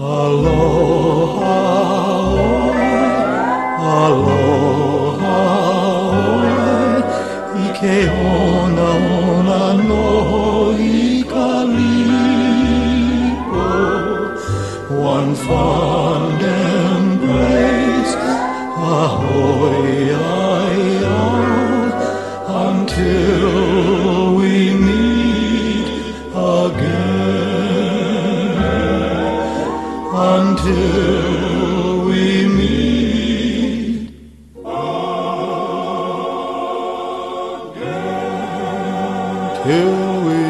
Aloha, aloha, ike ona ona no hikari one fond Till we meet again. Till we